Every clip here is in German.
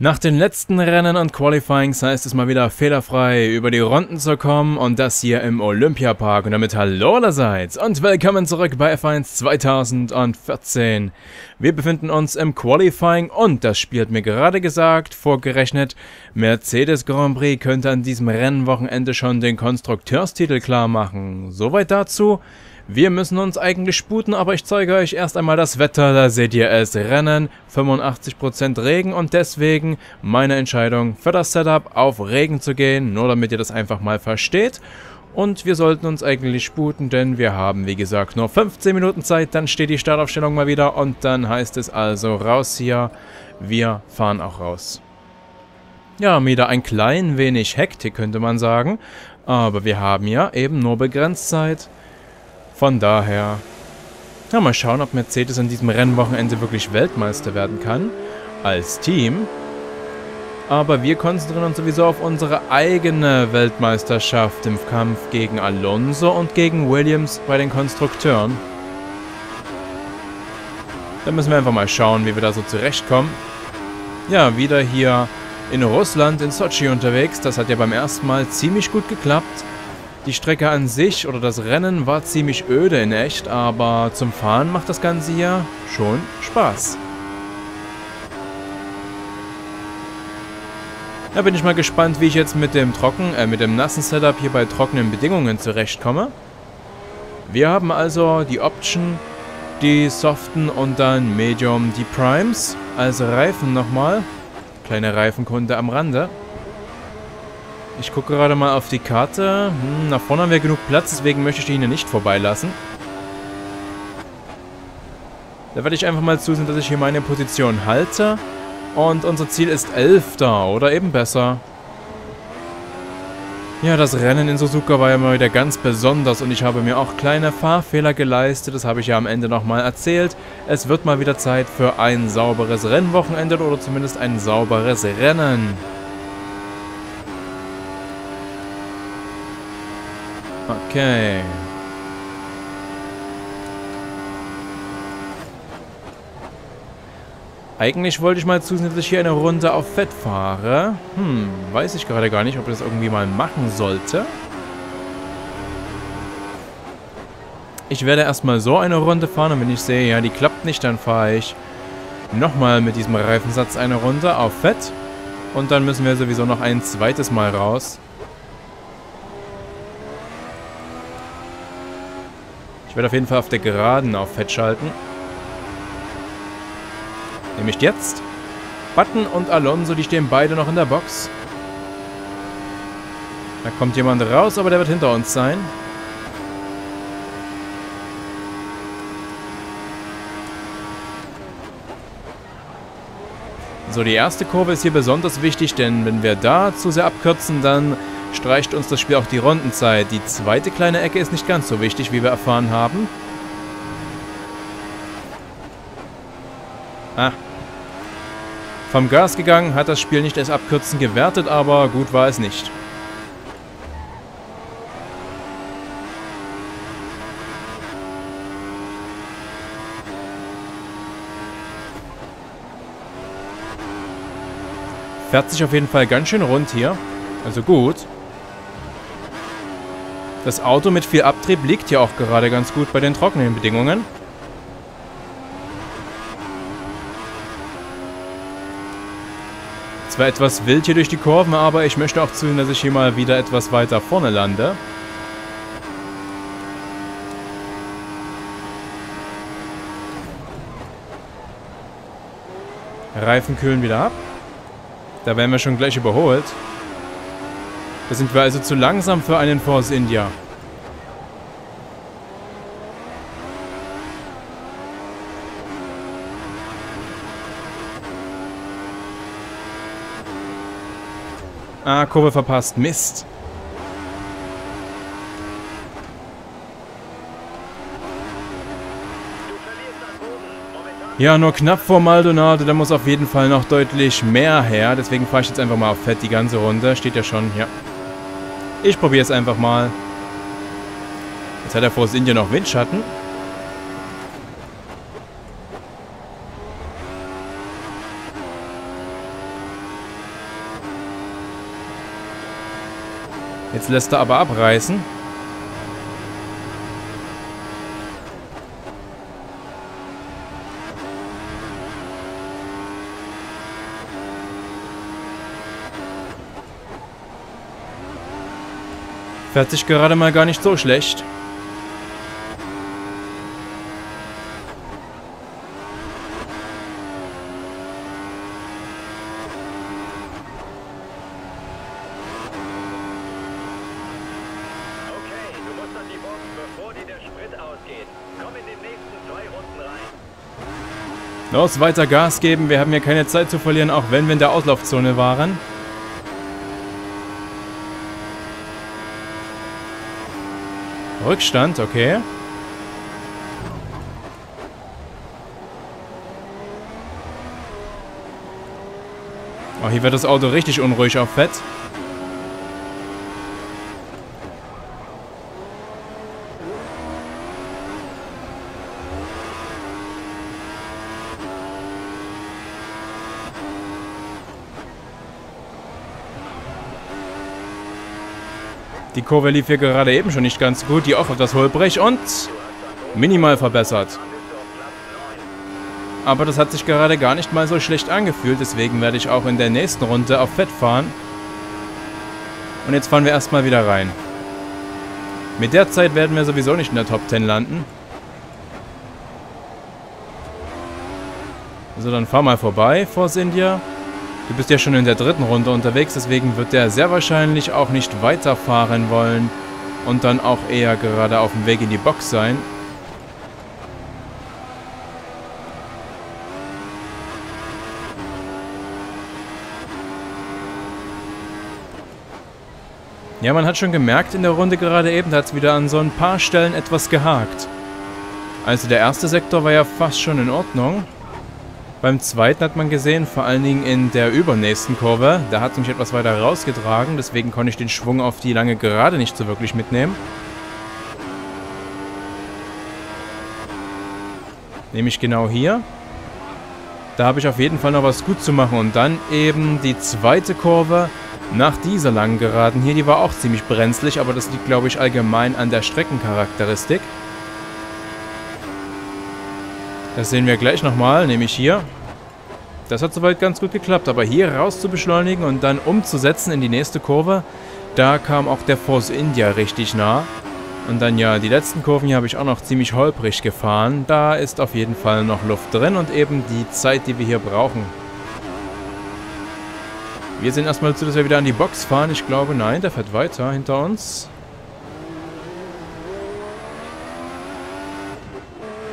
Nach den letzten Rennen und Qualifyings heißt es mal wieder fehlerfrei über die Runden zu kommen und das hier im Olympiapark und damit hallo allerseits und willkommen zurück bei F1 2014. Wir befinden uns im Qualifying und das Spiel hat mir gerade gesagt, vorgerechnet, Mercedes Grand Prix könnte an diesem Rennwochenende schon den Konstrukteurstitel klar machen. Soweit dazu. Wir müssen uns eigentlich sputen, aber ich zeige euch erst einmal das Wetter. Da seht ihr es Rennen, 85% Regen und deswegen meine Entscheidung für das Setup auf Regen zu gehen, nur damit ihr das einfach mal versteht. Und wir sollten uns eigentlich sputen, denn wir haben, wie gesagt, nur 15 Minuten Zeit. Dann steht die Startaufstellung mal wieder und dann heißt es also raus hier. Wir fahren auch raus. Ja, wieder ein klein wenig Hektik, könnte man sagen. Aber wir haben ja eben nur begrenzt Zeit. Von daher, ja, mal schauen, ob Mercedes an diesem Rennwochenende wirklich Weltmeister werden kann. Als Team. Aber wir konzentrieren uns sowieso auf unsere eigene Weltmeisterschaft im Kampf gegen Alonso und gegen Williams bei den Konstrukteuren. Da müssen wir einfach mal schauen, wie wir da so zurechtkommen. Ja, wieder hier in Russland, in Sochi unterwegs. Das hat ja beim ersten Mal ziemlich gut geklappt. Die Strecke an sich oder das Rennen war ziemlich öde in echt, aber zum Fahren macht das Ganze hier schon Spaß. Da bin ich mal gespannt, wie ich jetzt mit dem trocken, äh, mit dem nassen Setup hier bei trockenen Bedingungen zurechtkomme. Wir haben also die Option, die Soften und dann Medium die Primes als Reifen nochmal. Kleine Reifenkunde am Rande. Ich gucke gerade mal auf die Karte. Hm, nach vorne haben wir genug Platz, deswegen möchte ich die hier nicht vorbeilassen. Da werde ich einfach mal zusehen, dass ich hier meine Position halte. Und unser Ziel ist Elfter oder eben besser. Ja, das Rennen in Suzuka war ja mal wieder ganz besonders und ich habe mir auch kleine Fahrfehler geleistet. Das habe ich ja am Ende nochmal erzählt. Es wird mal wieder Zeit für ein sauberes Rennwochenende oder zumindest ein sauberes Rennen. Okay. Eigentlich wollte ich mal zusätzlich hier eine Runde auf Fett fahre. Hm, weiß ich gerade gar nicht, ob ich das irgendwie mal machen sollte. Ich werde erstmal so eine Runde fahren und wenn ich sehe, ja, die klappt nicht, dann fahre ich nochmal mit diesem Reifensatz eine Runde auf Fett. Und dann müssen wir sowieso noch ein zweites Mal raus. Ich werde auf jeden Fall auf der Geraden auf Fett schalten. Nämlich jetzt. Button und Alonso, die stehen beide noch in der Box. Da kommt jemand raus, aber der wird hinter uns sein. So, die erste Kurve ist hier besonders wichtig, denn wenn wir da zu sehr abkürzen, dann streicht uns das Spiel auch die Rundenzeit. Die zweite kleine Ecke ist nicht ganz so wichtig, wie wir erfahren haben. Ah. Vom Gas gegangen, hat das Spiel nicht als Abkürzen gewertet, aber gut war es nicht. Fährt sich auf jeden Fall ganz schön rund hier. Also gut. Das Auto mit viel Abtrieb liegt ja auch gerade ganz gut bei den trockenen Bedingungen. Zwar etwas wild hier durch die Kurven, aber ich möchte auch zusehen, dass ich hier mal wieder etwas weiter vorne lande. Reifen kühlen wieder ab. Da werden wir schon gleich überholt. Da sind wir also zu langsam für einen Force India. Ah, Kurve verpasst. Mist. Ja, nur knapp vor Maldonado. Da muss auf jeden Fall noch deutlich mehr her. Deswegen fahre ich jetzt einfach mal auf Fett die ganze Runde. Steht ja schon, ja. Ich probiere es einfach mal. Jetzt hat er vor Indien noch Windschatten. Jetzt lässt er aber abreißen. Fährt sich gerade mal gar nicht so schlecht. Los, weiter Gas geben. Wir haben hier keine Zeit zu verlieren, auch wenn wir in der Auslaufzone waren. Rückstand, okay. Oh, hier wird das Auto richtig unruhig auf Fett. Die Kurve lief hier gerade eben schon nicht ganz gut. Die auf das Holbrech und minimal verbessert. Aber das hat sich gerade gar nicht mal so schlecht angefühlt. Deswegen werde ich auch in der nächsten Runde auf Fett fahren. Und jetzt fahren wir erstmal wieder rein. Mit der Zeit werden wir sowieso nicht in der Top 10 landen. So, dann fahr mal vorbei, Force India. Du bist ja schon in der dritten Runde unterwegs, deswegen wird der sehr wahrscheinlich auch nicht weiterfahren wollen und dann auch eher gerade auf dem Weg in die Box sein. Ja, man hat schon gemerkt in der Runde gerade eben, da hat es wieder an so ein paar Stellen etwas gehakt. Also der erste Sektor war ja fast schon in Ordnung. Beim zweiten hat man gesehen, vor allen Dingen in der übernächsten Kurve, da hat es mich etwas weiter rausgetragen, deswegen konnte ich den Schwung auf die lange Gerade nicht so wirklich mitnehmen. Nämlich genau hier. Da habe ich auf jeden Fall noch was gut zu machen. Und dann eben die zweite Kurve nach dieser langen Geraden hier. Die war auch ziemlich brenzlig, aber das liegt, glaube ich, allgemein an der Streckencharakteristik. Das sehen wir gleich nochmal, nämlich hier. Das hat soweit ganz gut geklappt, aber hier raus zu beschleunigen und dann umzusetzen in die nächste Kurve, da kam auch der Force India richtig nah. Und dann ja, die letzten Kurven hier habe ich auch noch ziemlich holprig gefahren. Da ist auf jeden Fall noch Luft drin und eben die Zeit, die wir hier brauchen. Wir sehen erstmal zu, dass wir wieder an die Box fahren. Ich glaube, nein, der fährt weiter hinter uns.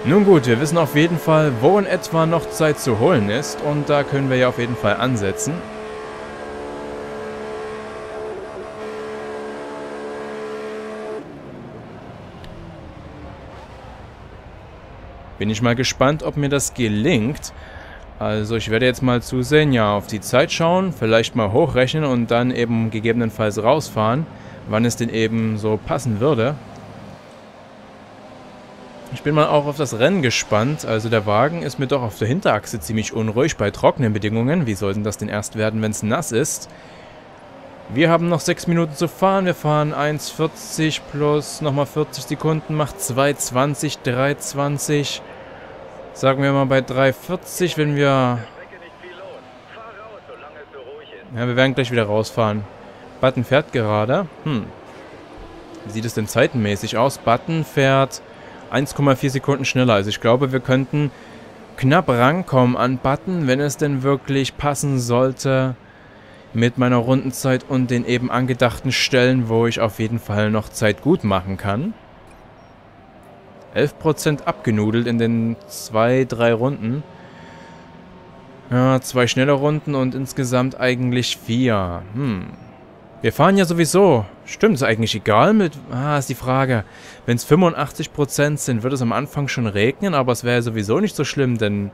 Nun gut, wir wissen auf jeden Fall, wo in etwa noch Zeit zu holen ist und da können wir ja auf jeden Fall ansetzen. Bin ich mal gespannt, ob mir das gelingt. Also ich werde jetzt mal zusehen, ja, auf die Zeit schauen, vielleicht mal hochrechnen und dann eben gegebenenfalls rausfahren, wann es denn eben so passen würde. Ich bin mal auch auf das Rennen gespannt. Also der Wagen ist mir doch auf der Hinterachse ziemlich unruhig bei trockenen Bedingungen. Wie sollten das denn erst werden, wenn es nass ist? Wir haben noch 6 Minuten zu fahren. Wir fahren 1,40 plus nochmal 40 Sekunden, macht 2,20, 3,20. Sagen wir mal bei 3,40, wenn wir... Ja, wir werden gleich wieder rausfahren. Button fährt gerade. Hm. Wie sieht es denn zeitenmäßig aus? Button fährt 1,4 Sekunden schneller. Also ich glaube, wir könnten knapp rankommen an Button, wenn es denn wirklich passen sollte mit meiner Rundenzeit und den eben angedachten Stellen, wo ich auf jeden Fall noch Zeit gut machen kann. 11% abgenudelt in den zwei, drei Runden. Ja, zwei schnelle Runden und insgesamt eigentlich vier. Hm. Wir fahren ja sowieso. Stimmt, ist eigentlich egal mit... Ah, ist die Frage. Wenn es 85% sind, wird es am Anfang schon regnen, aber es wäre sowieso nicht so schlimm, denn...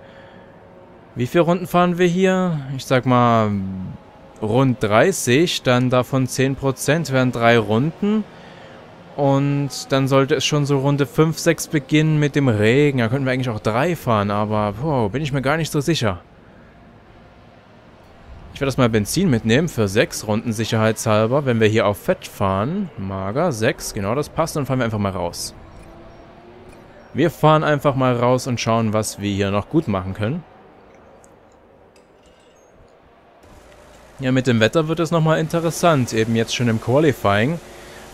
Wie viele Runden fahren wir hier? Ich sag mal... Rund 30, dann davon 10% wären drei Runden. Und dann sollte es schon so Runde 5, 6 beginnen mit dem Regen. Da könnten wir eigentlich auch drei fahren, aber boah, bin ich mir gar nicht so sicher. Ich werde das mal Benzin mitnehmen für sechs Runden sicherheitshalber. Wenn wir hier auf Fett fahren, mager, sechs, genau das passt, dann fahren wir einfach mal raus. Wir fahren einfach mal raus und schauen, was wir hier noch gut machen können. Ja, mit dem Wetter wird es nochmal interessant. Eben jetzt schon im Qualifying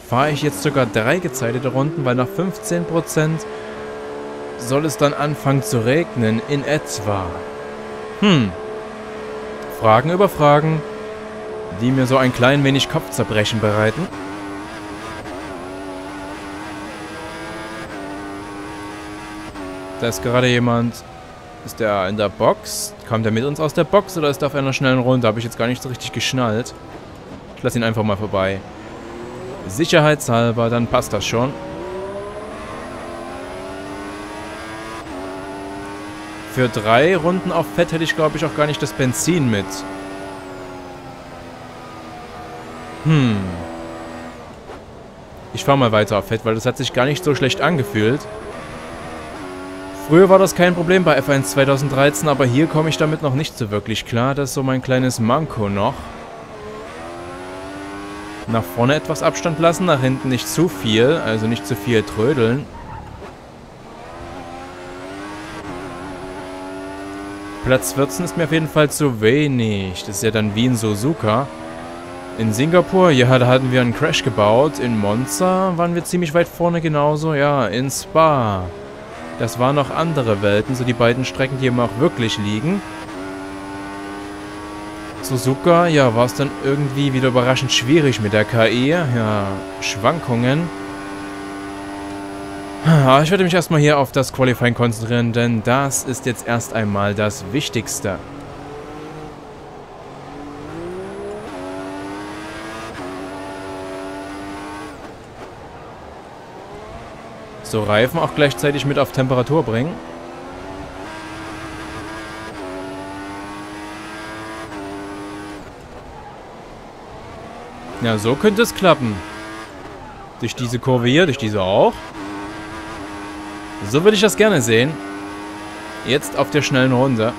fahre ich jetzt sogar drei gezeitete Runden, weil nach 15% soll es dann anfangen zu regnen, in etwa. Hm. Fragen über Fragen, die mir so ein klein wenig Kopfzerbrechen bereiten. Da ist gerade jemand. Ist der in der Box? Kommt er mit uns aus der Box oder ist er auf einer schnellen Runde? Habe ich jetzt gar nicht so richtig geschnallt. Ich lasse ihn einfach mal vorbei. Sicherheitshalber, dann passt das schon. Für drei Runden auf Fett hätte ich, glaube ich, auch gar nicht das Benzin mit. Hm. Ich fahre mal weiter auf Fett, weil das hat sich gar nicht so schlecht angefühlt. Früher war das kein Problem bei F1 2013, aber hier komme ich damit noch nicht so wirklich klar. Das ist so mein kleines Manko noch. Nach vorne etwas Abstand lassen, nach hinten nicht zu viel, also nicht zu viel trödeln. Platz 14 ist mir auf jeden Fall zu wenig. Das ist ja dann wie in Suzuka. In Singapur, ja, da hatten wir einen Crash gebaut. In Monza waren wir ziemlich weit vorne genauso. Ja, in Spa. Das waren noch andere Welten, so die beiden Strecken, die immer auch wirklich liegen. Suzuka, ja, war es dann irgendwie wieder überraschend schwierig mit der KI. Ja, Schwankungen. Ah, ich werde mich erstmal hier auf das Qualifying konzentrieren, denn das ist jetzt erst einmal das Wichtigste. So, Reifen auch gleichzeitig mit auf Temperatur bringen. Ja, so könnte es klappen. Durch diese Kurve hier, durch diese auch. So würde ich das gerne sehen. Jetzt auf der schnellen Runde.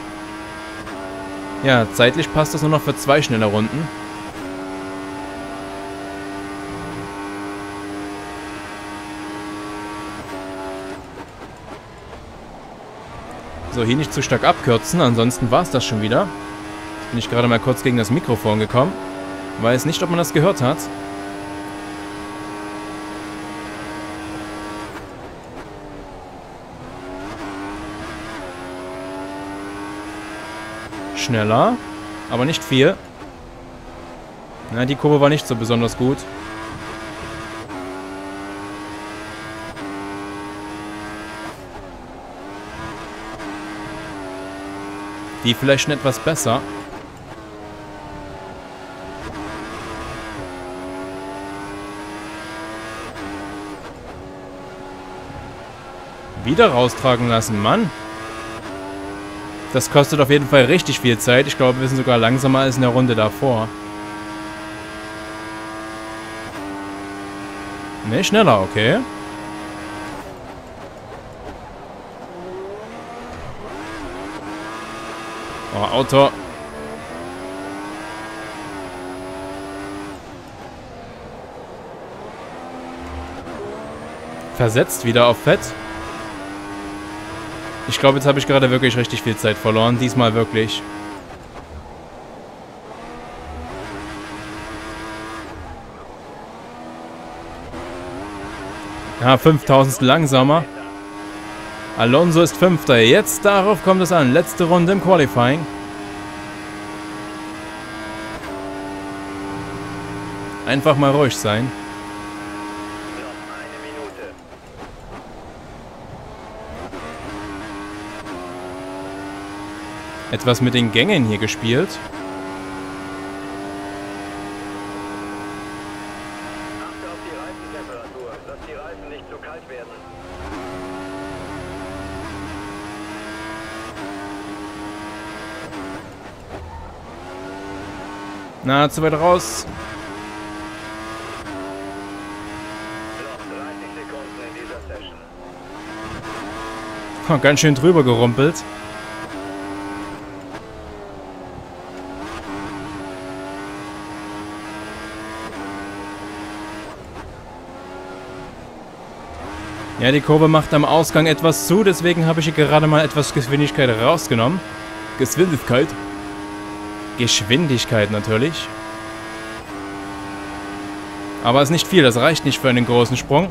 Ja, zeitlich passt das nur noch für zwei schnelle Runden. So, hier nicht zu stark abkürzen, ansonsten war es das schon wieder. Jetzt bin ich gerade mal kurz gegen das Mikrofon gekommen. Weiß nicht, ob man das gehört hat. Schneller, aber nicht viel. Na, die Kurve war nicht so besonders gut. Die vielleicht schon etwas besser. Wieder raustragen lassen, Mann. Das kostet auf jeden Fall richtig viel Zeit. Ich glaube, wir sind sogar langsamer als in der Runde davor. Ne, schneller, okay. Oh, Auto. Versetzt wieder auf Fett. Ich glaube, jetzt habe ich gerade wirklich richtig viel Zeit verloren. Diesmal wirklich. Ja, 5000 langsamer. Alonso ist Fünfter. Jetzt darauf kommt es an. Letzte Runde im Qualifying. Einfach mal ruhig sein. Etwas mit den Gängen hier gespielt. Na, zu weit raus. Oh, ganz schön drüber gerumpelt. Ja, die Kurve macht am Ausgang etwas zu, deswegen habe ich hier gerade mal etwas Geschwindigkeit rausgenommen. Geschwindigkeit? Geschwindigkeit natürlich. Aber es ist nicht viel, das reicht nicht für einen großen Sprung.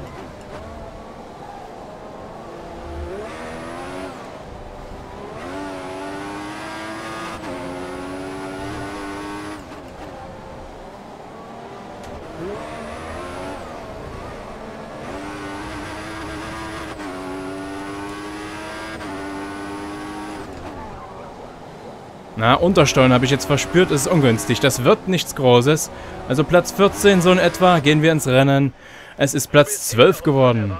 Na, Untersteuern habe ich jetzt verspürt, ist ungünstig. Das wird nichts Großes. Also Platz 14 so in etwa, gehen wir ins Rennen. Es ist Platz 12 geworden.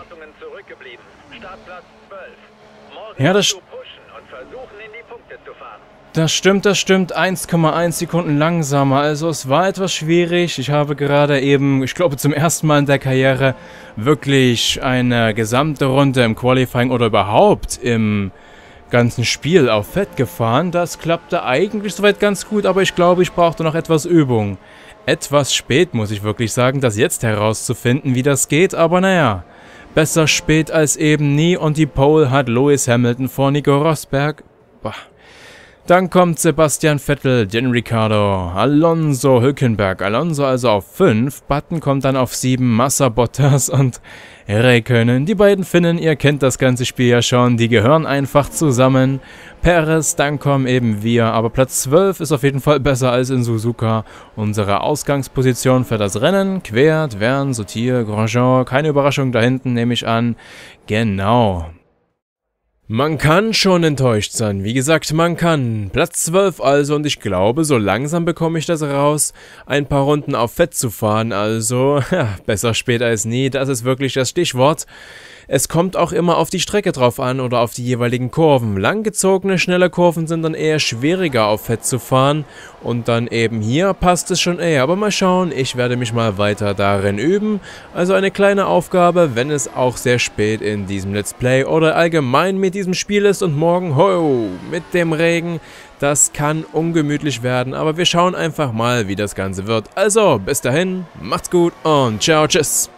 Ja, das, das stimmt, das stimmt. 1,1 Sekunden langsamer. Also es war etwas schwierig. Ich habe gerade eben, ich glaube zum ersten Mal in der Karriere, wirklich eine gesamte Runde im Qualifying oder überhaupt im ganzen Spiel auf Fett gefahren. Das klappte eigentlich soweit ganz gut, aber ich glaube, ich brauchte noch etwas Übung. Etwas spät, muss ich wirklich sagen, das jetzt herauszufinden, wie das geht, aber naja. Besser spät als eben nie und die Pole hat Lewis Hamilton vor Nico Rosberg. Bah. Dann kommt Sebastian Vettel, Jen Ricciardo, Alonso Hülkenberg, Alonso also auf 5, Button kommt dann auf 7, Massa Bottas und Räikkönen. Die beiden Finnen, ihr kennt das ganze Spiel ja schon, die gehören einfach zusammen. Perez, dann kommen eben wir, aber Platz 12 ist auf jeden Fall besser als in Suzuka. Unsere Ausgangsposition für das Rennen, Quert, Vern, Sotir, Grosjean, keine Überraschung da hinten nehme ich an. Genau. Man kann schon enttäuscht sein. Wie gesagt, man kann. Platz 12 also und ich glaube, so langsam bekomme ich das raus, ein paar Runden auf Fett zu fahren. Also, ja, besser spät als nie, das ist wirklich das Stichwort. Es kommt auch immer auf die Strecke drauf an oder auf die jeweiligen Kurven. Langgezogene, schnelle Kurven sind dann eher schwieriger auf Fett zu fahren und dann eben hier passt es schon eher. Aber mal schauen, ich werde mich mal weiter darin üben. Also eine kleine Aufgabe, wenn es auch sehr spät in diesem Let's Play oder allgemein mit diesem Spiel ist und morgen, ho, mit dem Regen, das kann ungemütlich werden, aber wir schauen einfach mal, wie das Ganze wird. Also, bis dahin, macht's gut und ciao, tschüss.